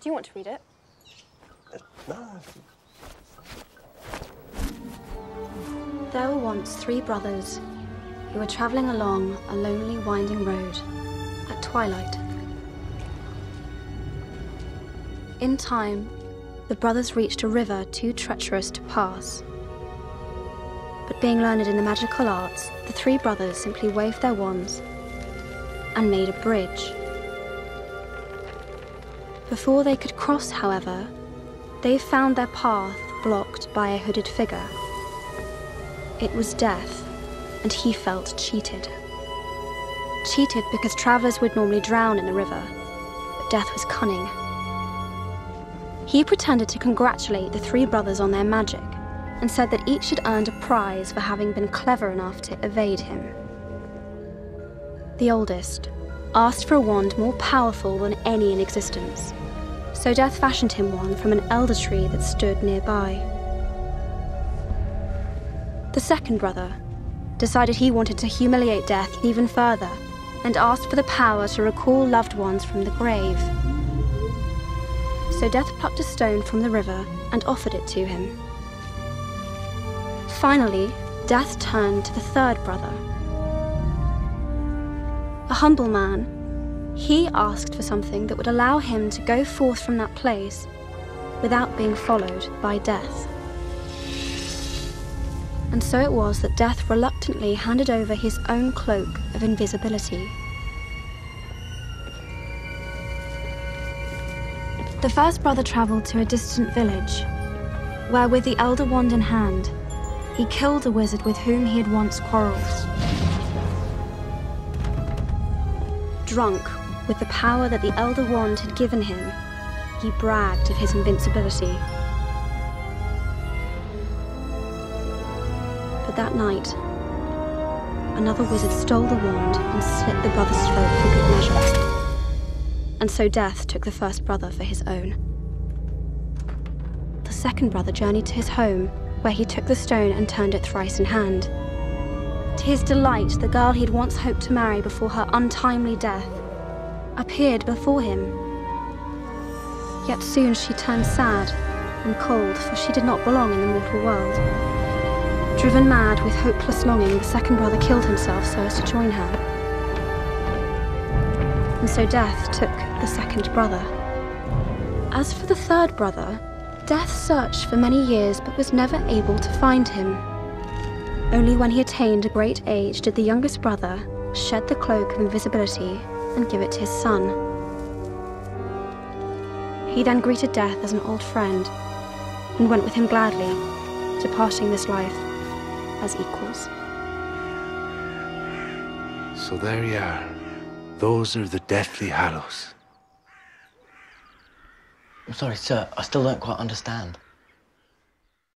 Do you want to read it? No. There were once three brothers who were traveling along a lonely, winding road at twilight. In time, the brothers reached a river too treacherous to pass. But being learned in the magical arts, the three brothers simply waved their wands and made a bridge. Before they could cross, however, they found their path blocked by a hooded figure. It was Death, and he felt cheated. Cheated because travellers would normally drown in the river, but Death was cunning. He pretended to congratulate the three brothers on their magic and said that each had earned a prize for having been clever enough to evade him. The oldest asked for a wand more powerful than any in existence, so Death fashioned him one from an elder tree that stood nearby. The second brother decided he wanted to humiliate Death even further and asked for the power to recall loved ones from the grave. So Death plucked a stone from the river and offered it to him. Finally, Death turned to the third brother. A humble man, he asked for something that would allow him to go forth from that place without being followed by Death. And so it was that Death reluctantly handed over his own cloak of invisibility. The first brother travelled to a distant village, where, with the Elder Wand in hand, he killed a wizard with whom he had once quarrelled. Drunk with the power that the Elder Wand had given him, he bragged of his invincibility. But that night, another wizard stole the wand and slit the brother's throat for good measure and so Death took the first brother for his own. The second brother journeyed to his home, where he took the stone and turned it thrice in hand. To his delight, the girl he had once hoped to marry before her untimely death appeared before him. Yet soon she turned sad and cold, for she did not belong in the mortal world. Driven mad with hopeless longing, the second brother killed himself so as to join her and so Death took the second brother. As for the third brother, Death searched for many years but was never able to find him. Only when he attained a great age did the youngest brother shed the cloak of invisibility and give it to his son. He then greeted Death as an old friend and went with him gladly, departing this life as equals. So there you are. Those are the Deathly Hallows. I'm sorry, sir. I still don't quite understand.